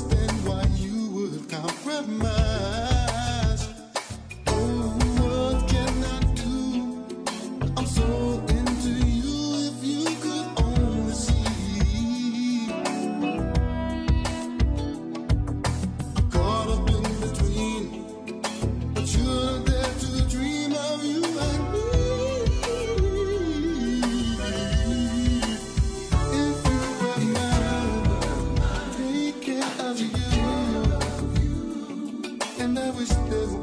understand tristeza